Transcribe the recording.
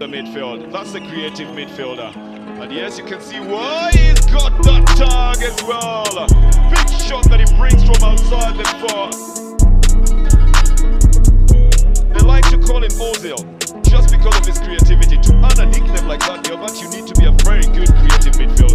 The midfield. That's the creative midfielder. And yes, you can see why he's got that tag as well. Big shot that he brings from outside the far. They like to call him Ozil just because of his creativity. To earn a nickname like that, but you need to be a very good creative midfielder.